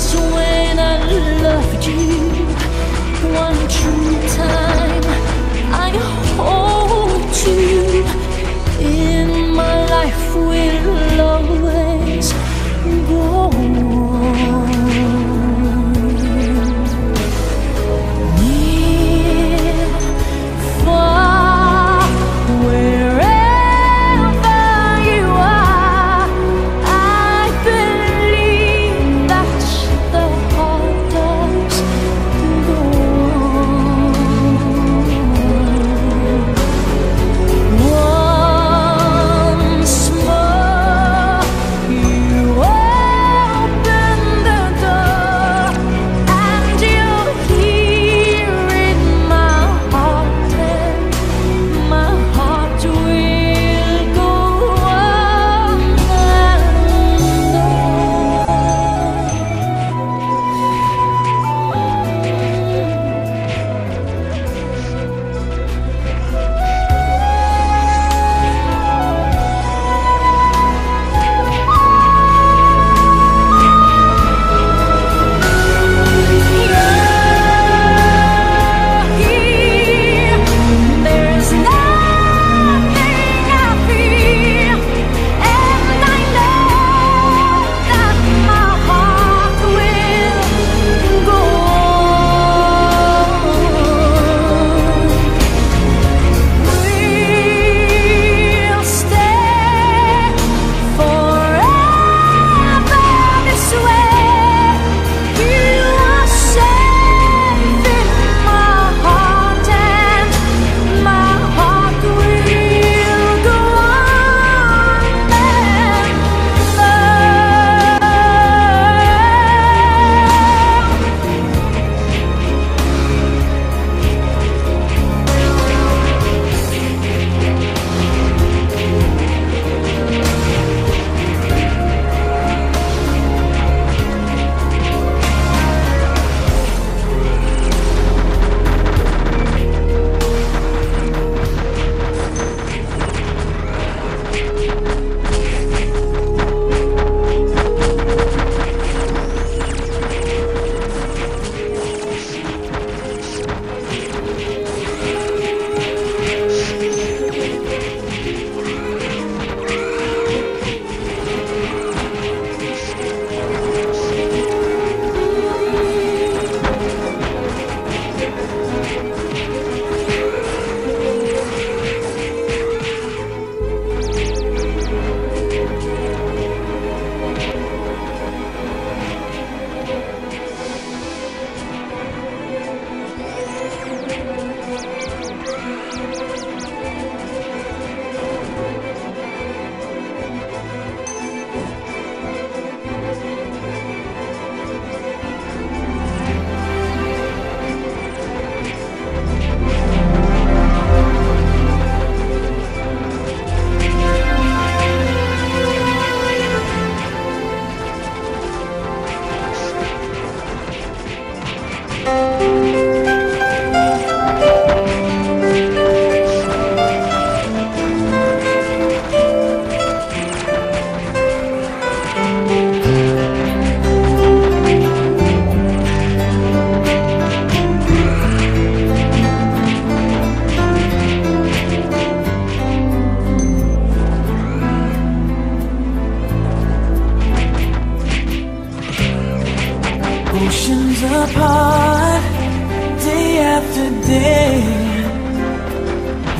was when I loved you one true time. I hold to you in my life will always go.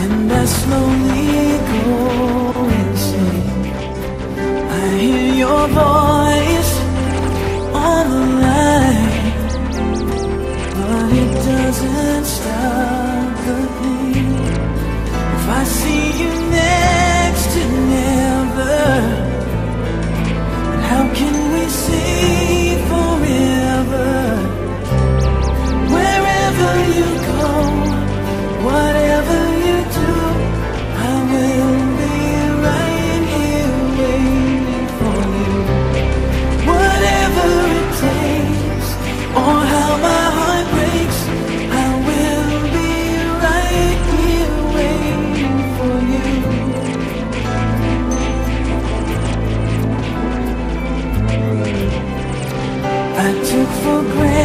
And I slowly go insane. I hear your voice for grace.